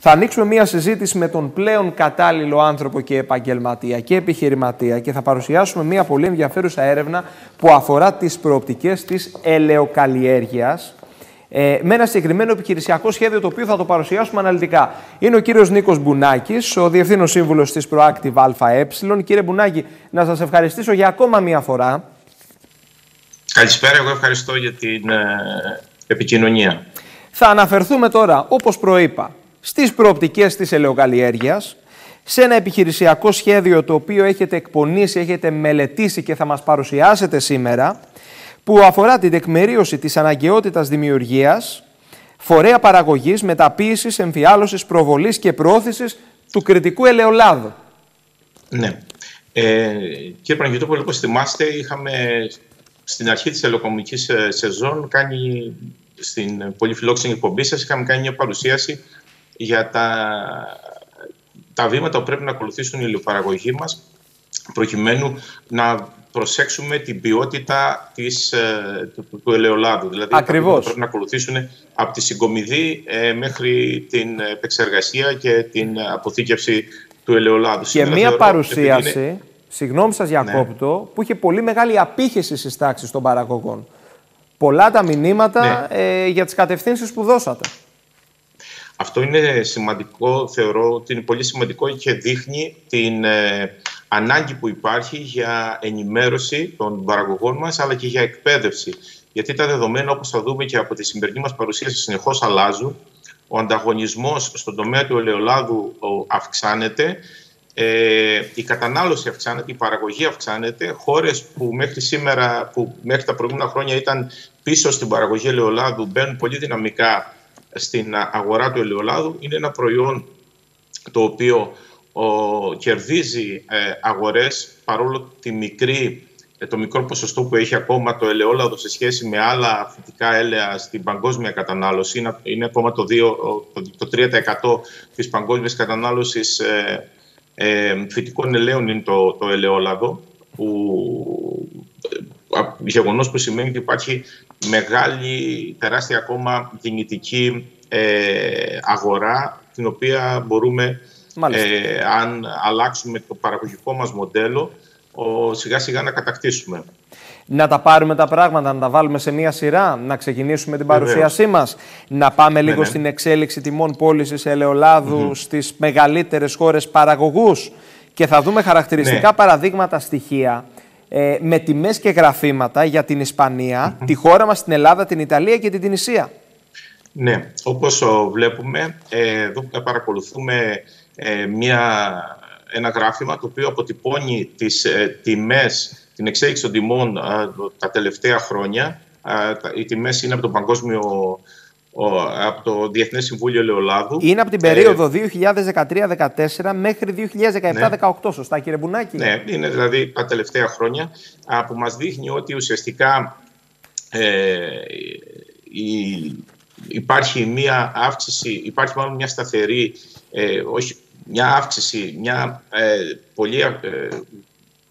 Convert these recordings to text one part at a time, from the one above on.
Θα ανοίξουμε μία συζήτηση με τον πλέον κατάλληλο άνθρωπο και επαγγελματία και επιχειρηματία και θα παρουσιάσουμε μία πολύ ενδιαφέρουσα έρευνα που αφορά τις προοπτικές της ελαιοκαλλιέργειας ε, με ένα συγκεκριμένο επιχειρησιακό σχέδιο το οποίο θα το παρουσιάσουμε αναλυτικά. Είναι ο κύριος Νίκος Μπουνάκης, ο Διευθύνων Σύμβουλος της Proactive ΑΕ. Κύριε Μπουνάκη, να σας ευχαριστήσω για ακόμα μία φορά. Καλησπέρα, εγώ ευχαριστώ για την ε, επικοινωνία. Θα αναφερθούμε τώρα, όπως προείπα, στις προοπτικές της ελαιοκαλλιέργειας, σε ένα επιχειρησιακό σχέδιο το οποίο έχετε εκπονήσει, έχετε μελετήσει και θα μας παρουσιάσετε σήμερα, που αφορά την τεκμηρίωση της αναγκαιότητας δημιουργίας, φορέα παραγωγής, μεταποίησης, εμφιάλωσης, προβολής και προώθησης του κριτικού ελαιολάδου. Ναι. Ε, κύριε Πραγγιτόπουλο, όπως θυμάστε, είχαμε στην αρχή της ελαιοκομικής ε, σεζόν κάνει στην πολύ φιλόξενη εκπομπή σας είχαμε κάνει μια παρουσίαση για τα, τα βήματα που πρέπει να ακολουθήσουν οι ηλιοπαραγωγοί μας προκειμένου να προσέξουμε την ποιότητα της, ε, του, του ελαιολάδου. Δηλαδή, Ακριβώς. πρέπει να ακολουθήσουν από τη συγκομιδή ε, μέχρι την επεξεργασία και την αποθήκευση του ελαιολάδου. Και μία παρουσίαση, συγγνώμη σας διακόπτω, ναι. που είχε πολύ μεγάλη απήχηση στις τάξεις των παραγωγών. Πολλά τα μηνύματα ναι. ε, για τις κατευθύνσεις που δώσατε. Αυτό είναι σημαντικό, θεωρώ ότι είναι πολύ σημαντικό και δείχνει την ε, ανάγκη που υπάρχει για ενημέρωση των παραγωγών μας, αλλά και για εκπαίδευση. Γιατί τα δεδομένα, όπως θα δούμε και από τη σημερινή μας παρουσίαση, συνεχώς αλλάζουν. Ο ανταγωνισμός στον τομέα του ελαιολάδου αυξάνεται, ε, η κατανάλωση αυξάνεται, η παραγωγή αυξάνεται. Χώρες που μέχρι σήμερα, που μέχρι τα προηγούμενα χρόνια ήταν πίσω στην παραγωγή ελαιολάδου, μπαίνουν πολύ δυναμικά στην αγορά του ελαιολάδου. Είναι ένα προϊόν το οποίο ο, κερδίζει ε, αγορές παρόλο τη μικρή, ε, το μικρό ποσοστό που έχει ακόμα το ελαιόλαδο σε σχέση με άλλα φυτικά έλαια στην παγκόσμια κατανάλωση. Είναι, είναι ακόμα το, 2, το, 3% της παγκόσμιας κατανάλωσης ε, ε, φυτικών ελαίων είναι το, το ελαιόλαδο που ε, γεγονός που σημαίνει ότι υπάρχει μεγάλη, τεράστια ακόμα δυνητική ε, αγορά την οποία μπορούμε ε, αν αλλάξουμε το παραγωγικό μας μοντέλο ο, σιγά σιγά να κατακτήσουμε. Να τα πάρουμε τα πράγματα, να τα βάλουμε σε μία σειρά, να ξεκινήσουμε την παρουσίασή μας, να πάμε λίγο ναι, ναι. στην εξέλιξη τιμών πώλησης ελαιολάδου mm-hmm. στις μεγαλύτερες χώρες παραγωγούς και θα δούμε χαρακτηριστικά ναι. παραδείγματα στοιχεία ε, με τιμές και γραφήματα για την ισπανια τη χώρα μας, την Ελλάδα, την Ιταλία και την Τινησία. Ναι, όπως βλέπουμε, ε, εδώ παρακολουθούμε ε, μια, ένα γράφημα το οποίο αποτυπώνει τις ε, τιμές, την εξέλιξη των τιμών ε, τα τελευταία χρόνια. Οι τιμές είναι από το Παγκόσμιο από το Διεθνές Συμβούλιο Ελαιολάδου. Είναι από την περίοδο 2013-2014 μέχρι 2017-2018, ναι. σωστά κύριε Μπουνάκη; Ναι, είναι δηλαδή τα τελευταία χρόνια που μας δείχνει ότι ουσιαστικά ε, υπάρχει μια αύξηση, υπάρχει μάλλον μια σταθερή, ε, όχι, μια αύξηση, μια ε, πολύ ε,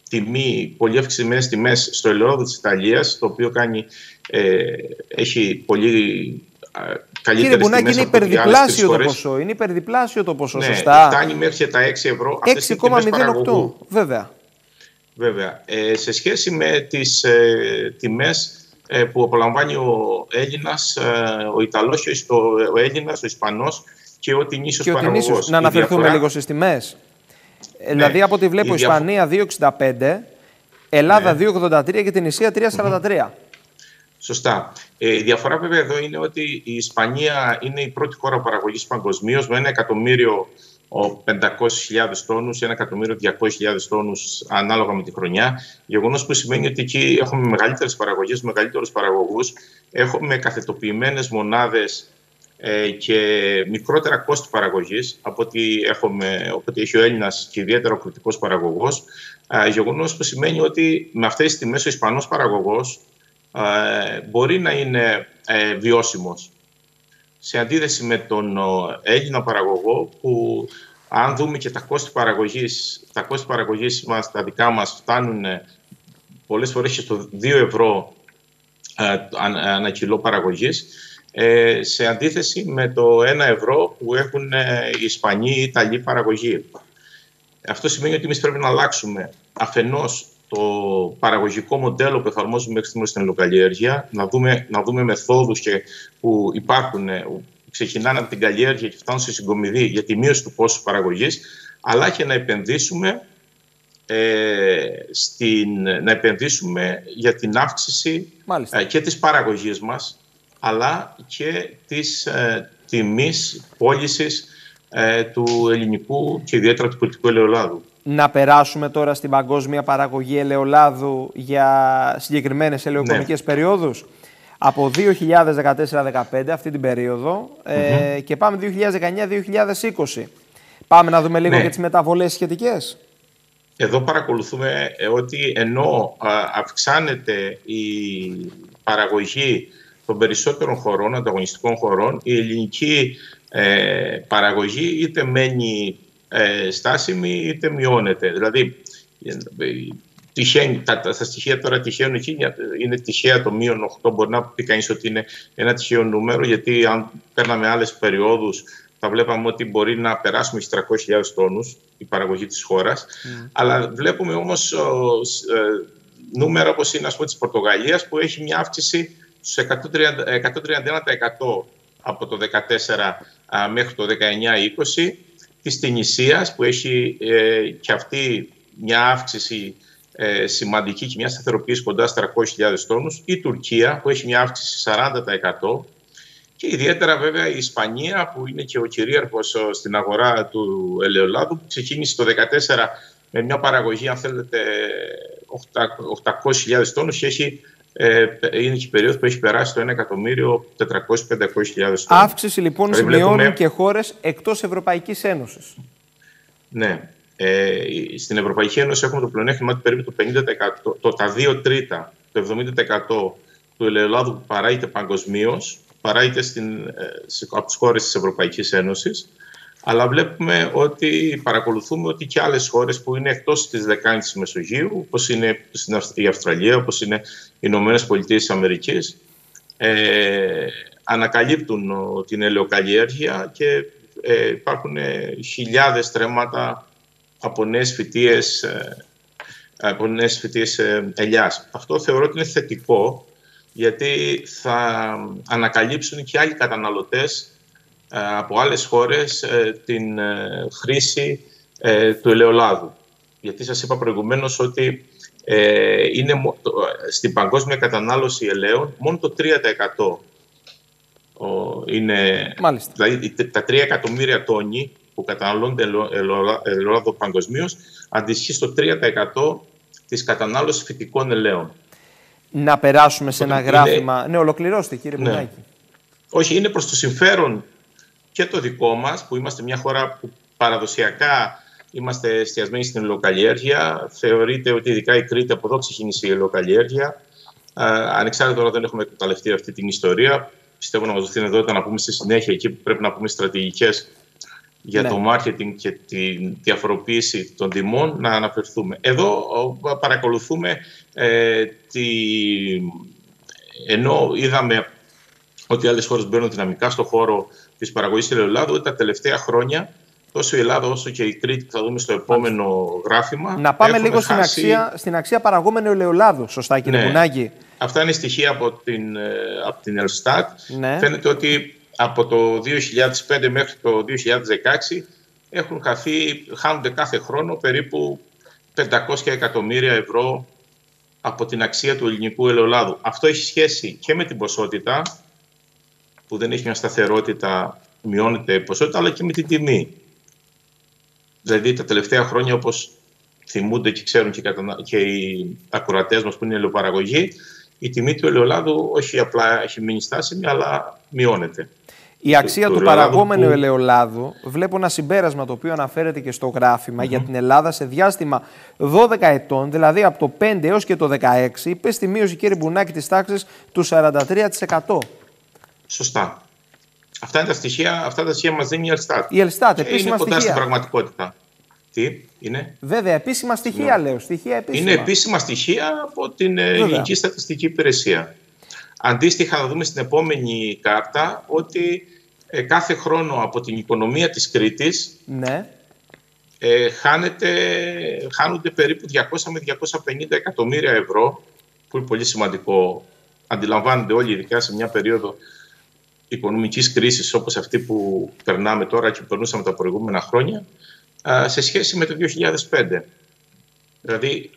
τιμή, πολύ αυξημένες τιμές στο ελαιόδο της Ιταλίας, το οποίο κάνει, ε, έχει πολύ καλύτερες Κύριε Μπουνάκη, είναι υπερδιπλάσιο το ποσό. Είναι υπερδιπλάσιο το ποσό, ναι, σωστά. Φτάνει μέχρι τα 6 ευρώ. 6,08, βέβαια. Βέβαια. Ε, σε σχέση με τις ε, τιμές ε, που απολαμβάνει ο Έλληνας, ε, ο Ιταλός, ο, ο Έλληνας, ο Ισπανός και ο Τινήσιος και παραγωγός. Να αναφερθούμε διαφορά... λίγο στις τιμές. Ναι. Δηλαδή, από ό,τι βλέπω, η Ισπανία 2,65, Ελλάδα ναι. 2,83 και την Ισία 3,43. Σωστά. Ε, η διαφορά βέβαια εδώ είναι ότι η Ισπανία είναι η πρώτη χώρα παραγωγής παγκοσμίως με ένα εκατομμύριο 500.000 τόνους, ένα εκατομμύριο 200.000 τόνους ανάλογα με τη χρονιά. Γεγονός που σημαίνει ότι εκεί έχουμε μεγαλύτερες παραγωγές, μεγαλύτερους παραγωγούς, έχουμε καθετοποιημένες μονάδες ε, και μικρότερα κόστη παραγωγής από ό,τι, έχουμε, από έχει ο Έλληνας και ιδιαίτερα ο κριτικός παραγωγός. Ε, γεγονός που σημαίνει ότι με αυτές τις τιμές ο Ισπανός παραγωγός ε, μπορεί να είναι ε, βιώσιμος. Σε αντίθεση με τον Έλληνα παραγωγό που αν δούμε και τα κόστη παραγωγής, τα κόστη παραγωγής μας, τα δικά μας φτάνουν ε, πολλές φορές και στο 2 ευρώ ανά κιλό παραγωγής, ε, σε αντίθεση με το 1 ευρώ που έχουν ε, οι Ισπανοί ή οι Ιταλοί παραγωγή. Αυτό σημαίνει ότι εμείς πρέπει να αλλάξουμε αφενός το παραγωγικό μοντέλο που εφαρμόζουμε μέχρι στιγμής στην ελοκαλλιέργεια, να δούμε, να δούμε μεθόδους και που υπάρχουν, ε, που ξεκινάνε από την καλλιέργεια και φτάνουν στη συγκομιδή για τη μείωση του πόσου παραγωγής, αλλά και να επενδύσουμε ε, στην, να επενδύσουμε για την αύξηση ε, και της παραγωγής μας αλλά και της ε, τιμής πώλησης ε, του ελληνικού και ιδιαίτερα του πολιτικού ελαιολάδου. Να περάσουμε τώρα στην παγκόσμια παραγωγή ελαιολάδου για συγκεκριμένες ελαιοκομικές ναι. περιόδους. Από 2014-2015 αυτή την περίοδο ε, και πάμε 2019-2020. Πάμε να δούμε λίγο ναι. και τις μεταβολές σχετικές. Εδώ παρακολουθούμε ε, ότι ενώ αυξάνεται η παραγωγή των περισσότερων χωρών, ανταγωνιστικών χωρών, η ελληνική ε, παραγωγή είτε μένει ε, στάσιμη είτε μειώνεται. Δηλαδή, τυχαίνει, τα, τα, στοιχεία τώρα τυχαίνουν εκεί, είναι τυχαία το μείον 8, μπορεί να πει κανείς ότι είναι ένα τυχαίο νούμερο, γιατί αν παίρναμε άλλες περιόδους, θα βλέπαμε ότι μπορεί να περάσουμε στις 300.000 τόνους η παραγωγή της χώρας. Mm. Αλλά βλέπουμε όμως ε, νούμερα όπως είναι ας πούμε, της Πορτογαλίας που έχει μια αύξηση στους 131% από το 2014 μέχρι το 19-20 της Τινησίας που έχει ε, και αυτή μια αύξηση ε, σημαντική και μια σταθεροποίηση κοντά στα 300.000 τόνους. Η Τουρκία που έχει μια αύξηση 40% και ιδιαίτερα βέβαια η Ισπανία που είναι και ο κυρίαρχος στην αγορά του ελαιολάδου που ξεκίνησε το 2014 με μια παραγωγή αν θέλετε 800.000 τόνους και έχει ε, είναι και η περίοδος που έχει περάσει το 1.400.000-500.000 τόνους. Αύξηση λοιπόν σημειώνουν και χώρες εκτός Ευρωπαϊκής Ένωσης. Ναι. Ε, στην Ευρωπαϊκή Ένωση έχουμε το πλεονέκτημα ότι περίπου το 50%, το, τα 2 τρίτα, το 70% του ελαιολάδου που παράγεται παγκοσμίως παράγεται στην, ε, από τις χώρες της Ευρωπαϊκής Ένωσης. Αλλά βλέπουμε ότι παρακολουθούμε ότι και άλλες χώρες που είναι εκτός της δεκάνης της Μεσογείου, όπως είναι η Αυστραλία, όπως είναι οι Ηνωμένες Πολιτείες της Αμερικής, ε, ανακαλύπτουν την ελαιοκαλλιέργεια και ε, υπάρχουν ε, χιλιάδες τρέματα από νέες φυτίες, ε, από νέες φυτίες ελιάς. Αυτό θεωρώ ότι είναι θετικό γιατί θα ανακαλύψουν και άλλοι καταναλωτές ε, από άλλες χώρες ε, την ε, χρήση του ελαιολάδου. Γιατί σας είπα προηγουμένως ότι είναι στην παγκόσμια κατανάλωση ελαίων μόνο το 3% είναι, Μάλιστα. δηλαδή τα 3 εκατομμύρια τόνοι που καταναλώνται ελαιόλαδο παγκοσμίως αντιστοιχεί στο 3% της κατανάλωσης φυτικών ελαίων να περάσουμε σε ένα γράφημα. Ναι, ολοκληρώστε κύριε ναι. Όχι, είναι προς το συμφέρον και το δικό μας, που είμαστε μια χώρα που παραδοσιακά είμαστε εστιασμένοι στην ελαιοκαλλιέργεια. Θεωρείται ότι ειδικά η Κρήτη από εδώ ξεκίνησε η ελαιοκαλλιέργεια. Ανεξάρτητα τώρα δεν έχουμε εκμεταλλευτεί αυτή την ιστορία. Πιστεύω να μας δοθεί εδώ να πούμε στη συνέχεια εκεί που πρέπει να πούμε στρατηγικές για ναι. το marketing και τη διαφοροποίηση των τιμών να αναφερθούμε. Εδώ παρακολουθούμε ε, τη... ενώ είδαμε ότι άλλες χώρες μπαίνουν δυναμικά στο χώρο της παραγωγής ελαιολάδου, τα τελευταία χρόνια τόσο η Ελλάδα όσο και η Κρήτη θα δούμε στο επόμενο γράφημα. Να πάμε λίγο στην, αξία, στην αξία παραγόμενου ελαιολάδου, σωστά κύριε ναι. Κουνάκη. Αυτά είναι στοιχεία από την, ε, από την Ελστάτ. Ναι. Φαίνεται ότι από το 2005 μέχρι το 2016 έχουν χαθεί, χάνονται κάθε χρόνο περίπου 500 εκατομμύρια ευρώ από την αξία του ελληνικού ελαιολάδου. Αυτό έχει σχέση και με την ποσότητα, που δεν έχει μια σταθερότητα, μειώνεται η ποσότητα, αλλά και με την τιμή. Δηλαδή τα τελευταία χρόνια, όπως θυμούνται και ξέρουν και, και οι ακουρατές μας που είναι ελαιοπαραγωγή, η τιμή του ελαιολάδου όχι απλά έχει μείνει στάσιμη, αλλά μειώνεται. Η αξία του παραγόμενου που... ελαιολάδου, βλέπω ένα συμπέρασμα το οποίο αναφέρεται και στο γραφημα για την Ελλάδα σε διάστημα 12 ετών, δηλαδή από το 5 έως και το 16, είπε στη μείωση κύριε Μπουνάκη της τάξης του 43%. Σωστά. Αυτά είναι τα στοιχεία, αυτά τα στοιχεία μας δίνει η Ελστάτ. Η Ελστάτ, επίσημα είναι κοντά στην πραγματικότητα. Τι είναι; Βέβαια, επίσημα στοιχεία ναι. λέω. Στοιχεία επίσημα. Είναι επίσημα στοιχεία από την ε, Ελληνική Στατιστική Υπηρεσία. Αντίστοιχα θα δούμε στην επόμενη κάρτα ότι ε, κάθε χρόνο από την οικονομία της Κρήτης ναι. ε, χάνεται, χάνονται περίπου 200 με 250 εκατομμύρια ευρώ που είναι πολύ σημαντικό. Αντιλαμβάνονται όλοι, ειδικά σε μια περίοδο οικονομικής κρίσης όπως αυτή που περνάμε τώρα και που περνούσαμε τα προηγούμενα χρόνια σε σχέση με το 2005. Δηλαδή,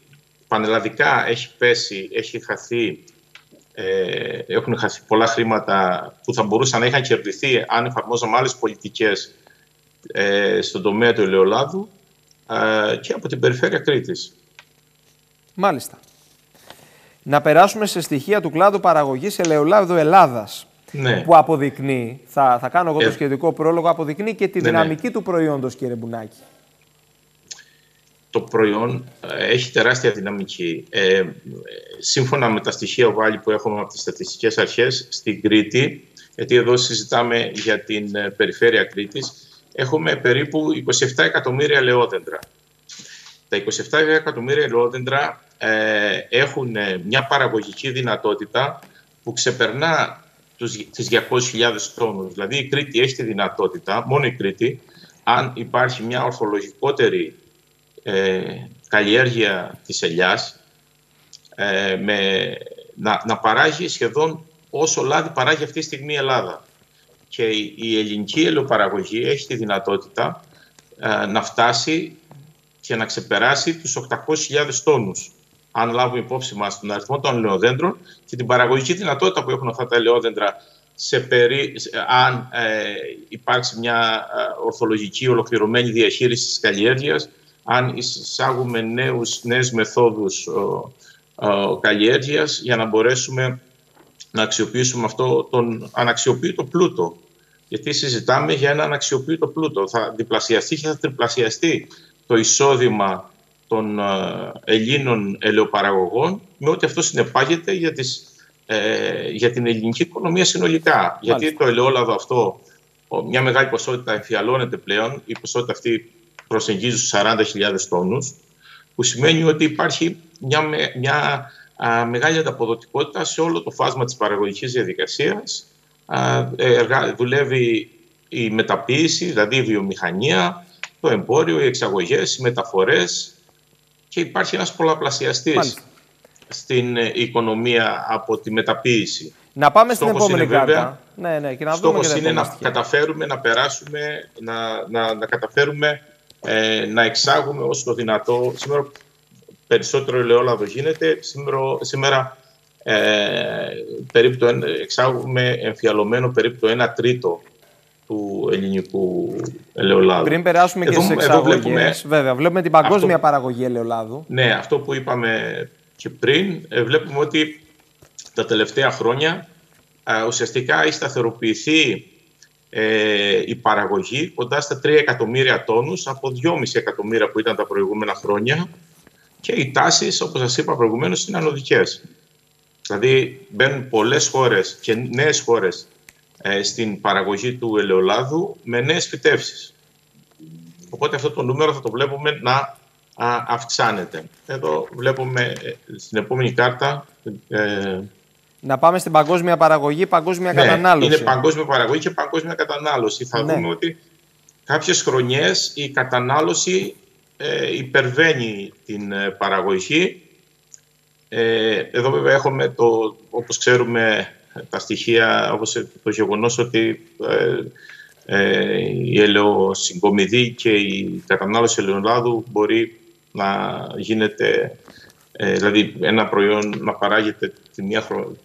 πανελλαδικά έχει πέσει, έχει χαθεί, ε, έχουν χαθεί πολλά χρήματα που θα μπορούσαν να είχαν κερδιθεί αν εφαρμόζαμε άλλες πολιτικές ε, στον τομέα του ελαιολάδου ε, και από την περιφέρεια Κρήτης. Μάλιστα. Να περάσουμε σε στοιχεία του κλάδου παραγωγής ελαιολάδου Ελλάδας. Ναι. Που αποδεικνύει, θα, θα κάνω εγώ το Ε, σχετικό πρόλογο, αποδεικνύει και τη ναι, ναι. δυναμική του προϊόντος, κύριε Μπουνάκη. το προϊόν ε, έχει τεράστια δυναμική. Ε, ε, σύμφωνα με τα στοιχεία βάλει που έχουμε από τις στατιστικές αρχές στην Κρήτη, γιατί εδώ συζητάμε για την ε, περιφέρεια Κρήτης, έχουμε περίπου 27 εκατομμύρια ελαιόδεντρα. Τα 27 εκατομμύρια ελαιόδεντρα ε, έχουν ε, μια παραγωγική δυνατότητα που ξεπερνά τους, τις 200.000 τόνους. Δηλαδή η Κρήτη έχει τη δυνατότητα, μόνο η Κρήτη, αν υπάρχει μια ορθολογικότερη ε, καλλιέργεια της ελιάς ε, με, να, να παράγει σχεδόν όσο λάδι παράγει αυτή τη στιγμή η Ελλάδα. Και η, η ελληνική ελαιοπαραγωγή έχει τη δυνατότητα ε, να φτάσει και να ξεπεράσει τους 800.000 τόνους. Αν λάβουμε υπόψη μας τον αριθμό των ελαιοδέντρων και την παραγωγική δυνατότητα που έχουν αυτά τα ελαιόδεντρα σε περί, σε- αν ε, υπάρξει μια ε, ορθολογική ολοκληρωμένη διαχείριση της καλλιέργειας, αν εισάγουμε νέους, νέες μεθόδους ο, ο, καλλιέργειας για να μπορέσουμε να αξιοποιήσουμε αυτό τον αναξιοποιητό πλούτο. Γιατί συζητάμε για ένα αναξιοποιητό πλούτο. Θα διπλασιαστεί και θα τριπλασιαστεί το εισόδημα των ε, Ελλήνων ελαιοπαραγωγών με ό,τι αυτό συνεπάγεται για, τις, ε, για την ελληνική οικονομία συνολικά. Γιατί το ελαιόλαδο αυτό, ο- μια μεγάλη ποσότητα εμφιαλώνεται πλέον, η ποσότητα αυτή προσεγγίζει στους 40.000 τόνους, που σημαίνει ότι υπάρχει μια, με- μια α, μεγάλη ανταποδοτικότητα σε όλο το φάσμα της παραγωγικής διαδικασίας. Α, ε, εργα- δουλεύει η μεταποίηση, δηλαδή η βιομηχανία, το εμπόριο, οι εξαγωγές, οι μεταφορές και υπάρχει ένας πολλαπλασιαστής Μάλιστα. στην ε, οικονομία από τη μεταποίηση. Να πάμε στην Στόχος επόμενη είναι βέβαια- κάρτα. Ναι, ναι, και να δούμε και Στόχος τα είναι επόμενα να στοιχεία. καταφέρουμε να περάσουμε, να, να, να καταφέρουμε ε, να εξάγουμε όσο το δυνατό. Σήμερα περισσότερο ελαιόλαδο γίνεται. Σήμερα, σήμερα ε, περίπου το, ένα- εξάγουμε εμφιαλωμένο περίπου το 1 τρίτο του ελληνικού ελαιολάδου. Πριν περάσουμε και Εδώ- στις εδώ εξαγωγές, βλέπουμε- βέβαια, βλέπουμε την παγκόσμια Αυτό- παραγωγή ελαιολάδου. Ναι, αυτό που είπαμε και πριν, ε, βλέπουμε ότι τα τελευταία χρόνια ε, ουσιαστικά έχει σταθεροποιηθεί ε, η παραγωγή κοντά στα 3 εκατομμύρια τόνους από 2,5 εκατομμύρια που ήταν τα προηγούμενα χρόνια και οι τάσεις, όπως σας είπα προηγουμένως, είναι ανωδικές. Δηλαδή μπαίνουν πολλές χώρες και νέες χώρες ε, στην παραγωγή του ελαιολάδου με νέες φυτεύσεις. Οπότε αυτό το νούμερο θα το βλέπουμε να α, αυξάνεται. Εδώ βλέπουμε ε, στην επόμενη κάρτα ε, Να πάμε στην παγκόσμια παραγωγή, παγκόσμια ναι, κατανάλωση. είναι παγκόσμια παραγωγή και παγκόσμια κατανάλωση. Θα Ναι. δούμε ότι κάποιες χρονιές η κατανάλωση ε, υπερβαίνει την ε, παραγωγή. Ε, εδώ βέβαια έχουμε, το, όπως ξέρουμε, τα στοιχεία, όπως το γεγονός ότι ε, ε, η ελαιοσυγκομιδή και η κατανάλωση ελαιολάδου μπορεί να γίνεται, ε, δηλαδή ένα προϊόν να παράγεται τη μία χρονιά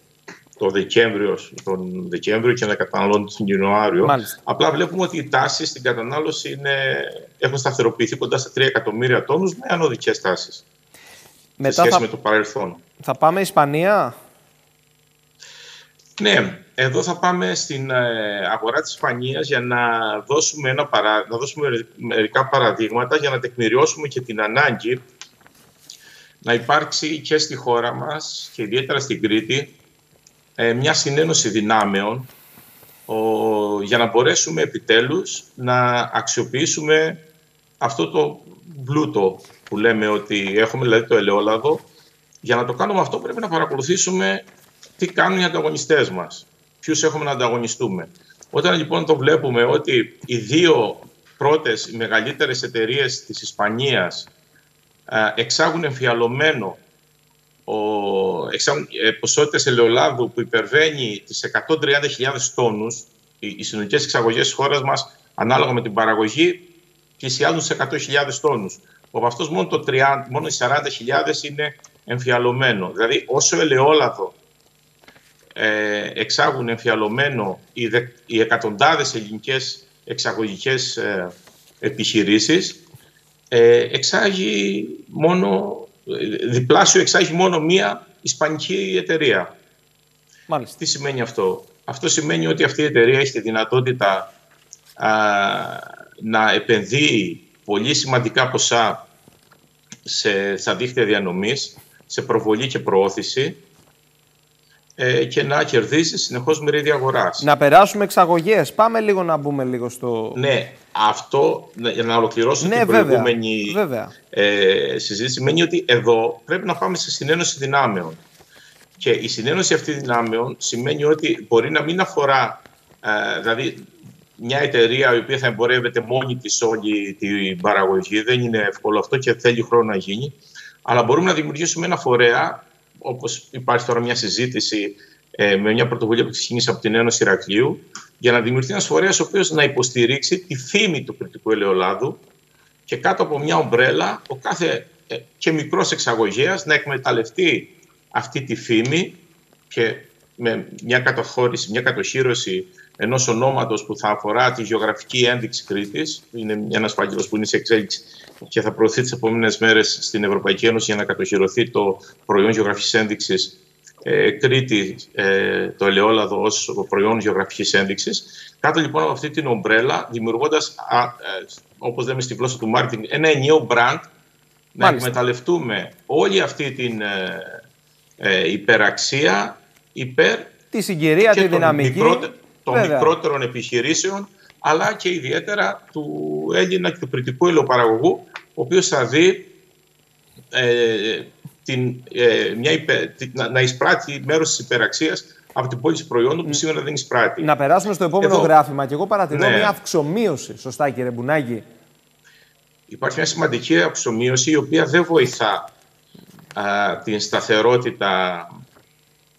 το Δεκέμβριο, τον Δεκέμβριο και να καταναλώνεται τον Ιανουάριο. Μάλιστα. Απλά βλέπουμε ότι οι τάσεις στην κατανάλωση είναι, έχουν σταθεροποιηθεί κοντά στα 3 εκατομμύρια τόνους με ανωδικές τάσεις σε Μετά σχέση θα, με το παρελθόν. θα πάμε Ισπανία; Ναι, εδώ θα πάμε στην ε, αγορά της Ισπανίας για να δώσουμε, ένα παρά, να δώσουμε μερικά παραδείγματα για να τεκμηριώσουμε και την ανάγκη να υπάρξει και στη χώρα μας και ιδιαίτερα στην Κρήτη ε, μια συνένωση δυνάμεων ο, για να μπορέσουμε επιτέλους να αξιοποιήσουμε αυτό το πλούτο που λέμε ότι έχουμε, δηλαδή το ελαιόλαδο. Για να το κάνουμε αυτό πρέπει να παρακολουθήσουμε τι κάνουν οι ανταγωνιστές μας, ποιους έχουμε να ανταγωνιστούμε. Όταν λοιπόν το βλέπουμε ότι οι δύο πρώτες, οι μεγαλύτερες εταιρείες της Ισπανίας εξάγουν εμφιαλωμένο ο, εξάγουν, ε, ποσότητες ελαιολάδου που υπερβαίνει τις 130.000 τόνους, οι, οι συνολικές εξαγωγές της χώρας μας ανάλογα με την παραγωγή πλησιάζουν σε 100.000 τόνους. Από αυτός μόνο, το 30, μόνο οι 40.000 είναι εμφιαλωμένο. Δηλαδή όσο ελαιόλαδο ε, εξάγουν εμφιαλωμένο οι, δε, οι εκατοντάδες ελληνικές εξαγωγικές ε, επιχειρήσεις ε, εξάγει μόνο, διπλάσιο εξάγει μόνο μία ισπανική εταιρεία. Μάλιστα. Τι σημαίνει αυτό; Αυτό σημαίνει ότι αυτή η εταιρεία έχει τη δυνατότητα α, να επενδύει πολύ σημαντικά ποσά σε, στα δίκτυα διανομής, σε προβολή και προώθηση ε, και να κερδίσεις συνεχώς μερίδια αγοράς. Να περάσουμε εξαγωγές. Πάμε λίγο να μπούμε λίγο στο. Ναι, αυτό για να ολοκληρώσω ναι, την προηγούμενη Ε, συζήτηση σημαίνει ότι εδώ πρέπει να πάμε σε συνένωση δυνάμεων. Και η συνένωση αυτή δυνάμεων σημαίνει ότι μπορεί να μην αφορά, ε, δηλαδή μια εταιρεία η οποία θα εμπορεύεται μόνη της όλη την παραγωγή, δεν είναι εύκολο αυτό και θέλει χρόνο να γίνει, αλλά μπορούμε να δημιουργήσουμε ένα φορέα όπως υπάρχει τώρα μια συζήτηση ε, με μια πρωτοβουλία που ξεκίνησε από την Ένωση Ηρακλείου, για να δημιουργηθεί ένας φορέας ο οποίος να υποστηρίξει τη φήμη του κριτικού ελαιολάδου και κάτω από μια ομπρέλα ο κάθε ε, και μικρός εξαγωγέας να εκμεταλλευτεί αυτή τη φήμη και με μια καταχώρηση, μια κατοχήρωση ενός ονόματος που θα αφορά τη γεωγραφική ένδειξη Κρήτης. Είναι ένας φάκελος που είναι σε εξέλιξη και θα προωθεί τις επόμενες μέρες στην Ευρωπαϊκή Ένωση για να κατοχυρωθεί το προϊόν γεωγραφικής ένδειξης ε, Κρήτη, ε, το ελαιόλαδο ως προϊόν γεωγραφικής ένδειξης. Κάτω λοιπόν από αυτή την ομπρέλα, δημιουργώντας, α, ε, όπως λέμε στη γλώσσα του marketing, ένα ενιαίο brand, να εκμεταλλευτούμε όλη αυτή την ε, ε υπεραξία υπέρ τη συγκυρία, τη δυναμική των μικρότερων επιχειρήσεων, αλλά και ιδιαίτερα του Έλληνα και του πριτικού ελαιοπαραγωγού, ο οποίος θα δει ε, την, ε, μια να, να εισπράττει μέρος της υπεραξίας από την πώληση προϊόντων που σήμερα δεν εισπράττει. Να περάσουμε στο επόμενο Εδώ, γράφημα και εγώ παρατηρώ ναι. μια αυξομοίωση. Σωστά κύριε Μπουνάκη. Υπάρχει μια σημαντική αυξομοίωση η οποία δεν βοηθά α, την σταθερότητα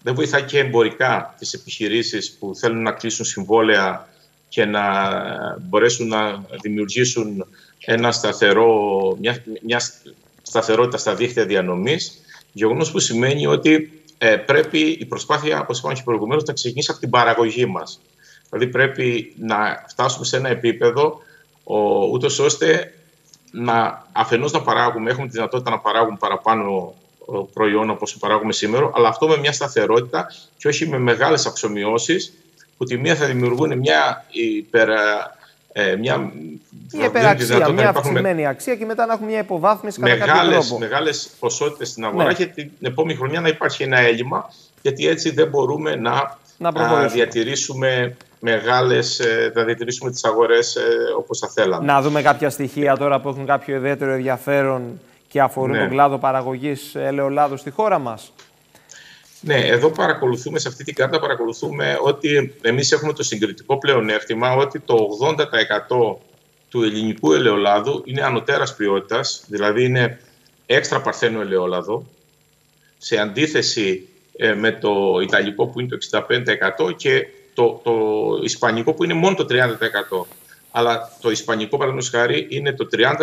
δεν βοηθάει και εμπορικά τις επιχειρήσεις που θέλουν να κλείσουν συμβόλαια και να μπορέσουν να δημιουργήσουν ένα σταθερό, μια, μια σταθερότητα στα δίχτυα διανομής, γεγονός που σημαίνει ότι ε, πρέπει η προσπάθεια, όπως είπαμε και προηγουμένως, να ξεκινήσει από την παραγωγή μας. Δηλαδή πρέπει να φτάσουμε σε ένα επίπεδο ο, ούτως ώστε να αφενός να παράγουμε, έχουμε τη δυνατότητα να παράγουμε παραπάνω προϊόν όπως παράγουμε σήμερα, αλλά αυτό με μια σταθερότητα και όχι με μεγάλες αξιομοιώσεις που τη μία θα δημιουργούν μια υπερα, ε, μια, η υπεραξία, μια αυξημένη αξία και μετά να έχουμε μια υποβάθμιση κατά μεγάλες, κάποιο τρόπο. Μεγάλες ποσότητες στην αγορά ναι. και την επόμενη χρονιά να υπάρχει ένα έλλειμμα γιατί έτσι δεν μπορούμε να, να διατηρήσουμε μεγάλες, ε, να διατηρήσουμε τις αγορές ε, όπως θα θέλαμε. Να δούμε κάποια στοιχεία τώρα που έχουν κάποιο ιδιαίτερο ενδιαφέρον και αφορούν ναι. τον κλάδο παραγωγής ελαιολάδου στη χώρα μας. Ναι, εδώ παρακολουθούμε, σε αυτή την κάρτα παρακολουθούμε ότι εμείς έχουμε το συγκριτικό πλεονέκτημα ότι το 80% του ελληνικού ελαιολάδου είναι ανωτέρας ποιότητας, δηλαδή είναι έξτρα παρθένο ελαιόλαδο, σε αντίθεση ε, με το ιταλικό που είναι το 65% και το, το ισπανικό που είναι μόνο το 30% αλλά το ισπανικό παραδείγματος χάρη είναι το 30%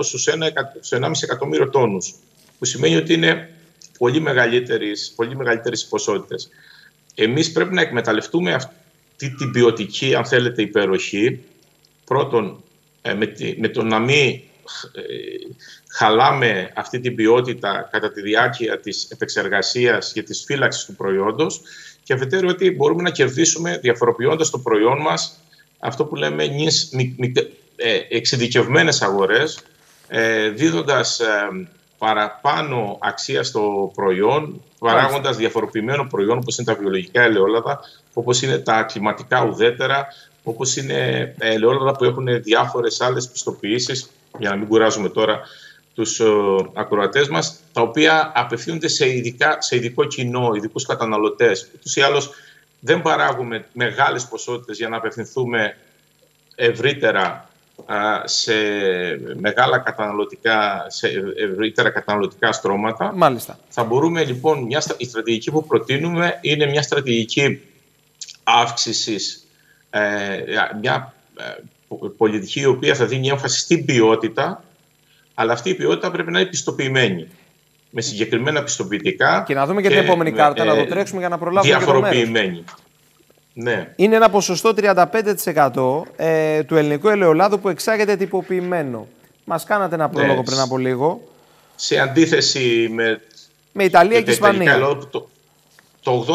στους 1,5 εκατομμύριο τόνους, που σημαίνει ότι είναι πολύ μεγαλύτερες, πολύ μεγαλύτερες ποσότητες. Εμείς πρέπει να εκμεταλλευτούμε αυτή την ποιοτική, αν θέλετε, υπεροχή, πρώτον, ε, με, με το να μην ε, χαλάμε αυτή την ποιότητα κατά τη διάρκεια της επεξεργασίας και της φύλαξης του προϊόντος και αφετέρου ότι μπορούμε να κερδίσουμε διαφοροποιώντας το προϊόν μας αυτό που λέμε νης, ε, εξειδικευμένες αγορές, ε, δίδοντας ε, παραπάνω αξία στο προϊόν, παράγοντας διαφοροποιημένο προϊόν όπως είναι τα βιολογικά ελαιόλαδα, όπως είναι τα κλιματικά ουδέτερα, όπως είναι ελαιόλαδα που έχουν διάφορες άλλες πιστοποιήσεις, για να μην κουράζουμε τώρα τους ακροατές μας, τα οποία απευθύνονται σε, ειδικά, σε ειδικό κοινό, ειδικούς καταναλωτές. Ούτως ή άλλως δεν παράγουμε μεγάλες ποσότητες για να απευθυνθούμε ευρύτερα σε μεγάλα καταναλωτικά, σε ευρύτερα καταναλωτικά στρώματα. Μάλιστα. Θα μπορούμε λοιπόν, μια, η στρατηγική που προτείνουμε είναι μια στρατηγική αύξησης, ε, μια ε, πολιτική η οποία θα δίνει έμφαση στην ποιότητα, αλλά αυτή η ποιότητα πρέπει να είναι πιστοποιημένη. Με συγκεκριμένα πιστοποιητικά. Και να δούμε και, την επόμενη κάρτα, να το τρέξουμε για να προλάβουμε. Διαφοροποιημένη. Ναι. Είναι ένα ποσοστό 35% ε, του ελληνικού ελαιολάδου που εξάγεται τυποποιημένο. Μας κάνατε ένα πρόλογο ναι. πριν από λίγο. Σε αντίθεση με, με Ιταλία και, Ισπανία. το, το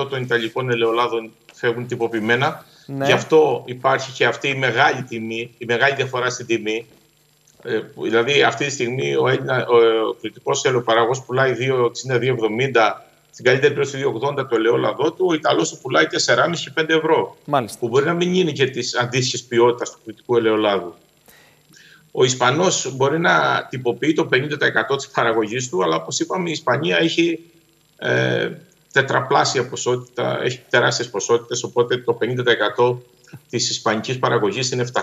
80% των Ιταλικών ελαιολάδων φεύγουν τυποποιημένα. Ναι. Γι' αυτό υπάρχει και αυτή η μεγάλη τιμή, η μεγάλη διαφορά στην τιμή. Ε, δηλαδή αυτή τη στιγμή ο, Έλληνα, ο, ο κριτικός ελαιοπαραγός πουλάει 2,60-2,70 στην καλύτερη περίπτωση 2,80 το ελαιόλαδό του, ο Ιταλός το πουλάει 4,5-5 ευρώ. Μάλιστα. Που μπορεί να μην είναι και της αντίστοιχης ποιότητας του κριτικού ελαιολάδου. Ο Ισπανός μπορεί να τυποποιεί το 50% της παραγωγής του, αλλά όπως είπαμε, η Ισπανία έχει ε, τετραπλάσια ποσότητα, έχει τεράστιες ποσότητες. Οπότε το 50% της ισπανικής παραγωγής είναι 700.000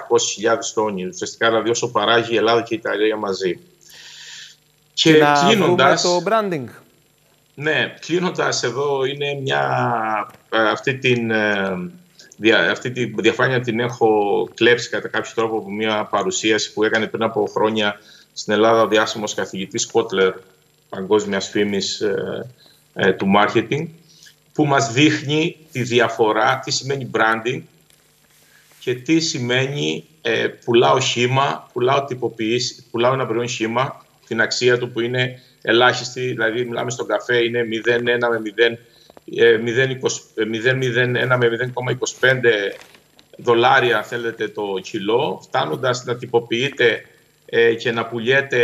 τόνοι. Ουσιαστικά δηλαδή όσο παράγει η Ελλάδα και η Ιταλία μαζί. Και, και να το branding. Ναι, κλείνοντας εδώ είναι μια. Ε, αυτή την, ε, αυτή τη διαφάνεια την έχω κλέψει κατά κάποιο τρόπο από μια παρουσίαση που έκανε πριν από χρόνια στην Ελλάδα ο διάσημος καθηγητής Κότλερ παγκόσμιας φήμης ε, του marketing που μας δείχνει τη διαφορά, τι σημαίνει branding και τι σημαίνει ε, πουλάω σχήμα, πουλάω τυποποιήσεις, πουλάω ένα προϊόν σχήμα, την αξία του που είναι ελάχιστη, δηλαδή μιλάμε στον καφέ είναι 0,1 με 0,01 ε, με 0,25 δολάρια θέλετε το κιλό, φτάνοντας να τυποποιείτε ε, και να πουλιέται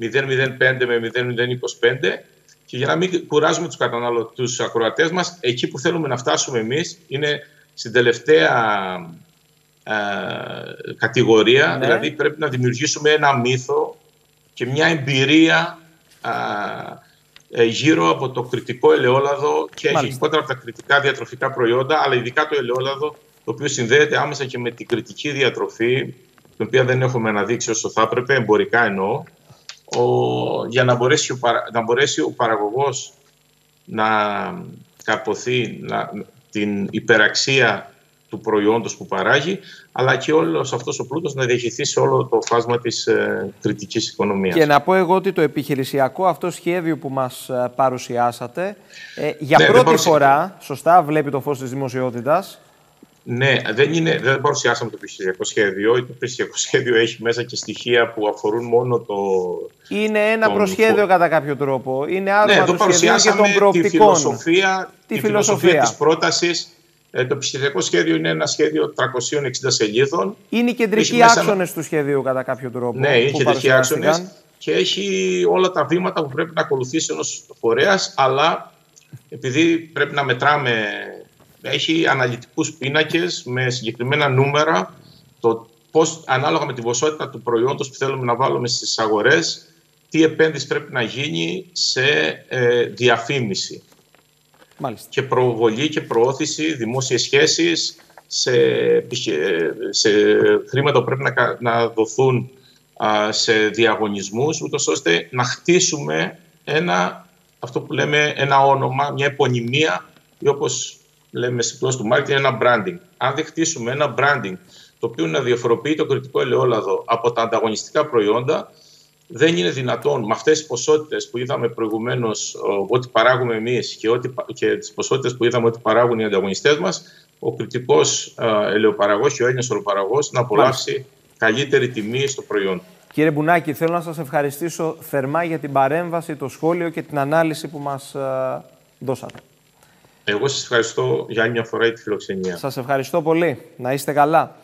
0,05 με 0,025 και για να μην κουράζουμε τους καταναλωτές, τους ακροατές μας, εκεί που θέλουμε να φτάσουμε εμείς είναι στην τελευταία ε, κατηγορία, ναι. δηλαδή πρέπει να δημιουργήσουμε ένα μύθο και μια εμπειρία ε, γύρω από το κριτικό ελαιόλαδο και γενικότερα από τα κριτικά διατροφικά προϊόντα, αλλά ειδικά το ελαιόλαδο, το οποίο συνδέεται άμεσα και με την κριτική διατροφή, την οποία δεν έχουμε αναδείξει όσο θα έπρεπε, εμπορικά εννοώ, ο, για να μπορέσει ο, να μπορέσει ο παραγωγός να καρποθεί να, την υπεραξία του προϊόντος που παράγει, αλλά και όλος αυτός ο πλούτος να διαχειριστεί σε όλο το φάσμα της ε, κριτικής οικονομίας. Και να πω εγώ ότι το επιχειρησιακό αυτό σχέδιο που μας ε, παρουσιάσατε, ε, για ναι, πρώτη φορά, σωστά, βλέπει το φως της δημοσιότητας, ναι, δεν, είναι, δεν παρουσιάσαμε το επιχειρησιακό σχέδιο. Το επιχειρησιακό σχέδιο έχει μέσα και στοιχεία που αφορούν μόνο το. Είναι ένα τον... προσχέδιο κατά κάποιο τρόπο. Είναι άλλο ναι, το παρουσιάσαμε και των Τη φιλοσοφία, τη, τη φιλοσοφία της πρότασης ε, το επιχειρησιακό σχέδιο είναι ένα σχέδιο 360 σελίδων. Είναι οι κεντρικοί άξονες του σχεδίου κατά κάποιο τρόπο. Ναι, είναι κεντρικοί άξονες και έχει όλα τα βήματα που πρέπει να ακολουθήσει ένα φορέας, αλλά επειδή πρέπει να μετράμε, έχει αναλυτικούς πίνακες με συγκεκριμένα νούμερα, το πώς, ανάλογα με την ποσότητα του προϊόντος που θέλουμε να βάλουμε στις αγορές, τι επένδυση πρέπει να γίνει σε ε, διαφήμιση. Μάλιστα. και προβολή και προώθηση, δημόσιες σχέσεις, σε, σε χρήματα που πρέπει να, να δοθούν σε διαγωνισμούς, ούτως ώστε να χτίσουμε ένα, αυτό που λέμε ένα όνομα, μια επωνυμία, ή όπως λέμε σε του marketing, ένα branding. Αν δεν χτίσουμε ένα branding το οποίο να διαφοροποιεί το κριτικό ελαιόλαδο από τα ανταγωνιστικά προϊόντα, δεν είναι δυνατόν με αυτές τις ποσότητες που είδαμε προηγουμένως ότι παράγουμε εμείς και, ότι, και τις ποσότητες που είδαμε ότι παράγουν οι ανταγωνιστές μας, ο κριτικός ελαιοπαραγός και ο Έλληνας ελαιοπαραγός να απολαύσει καλύτερη τιμή στο προϊόν. Κύριε Μπουνάκη, θέλω να σας ευχαριστήσω θερμά για την παρέμβαση, το σχόλιο και την ανάλυση που μας δώσατε. Εγώ σας ευχαριστώ για άλλη μια φορά για τη φιλοξενία. Σας ευχαριστώ πολύ. Να είστε καλά.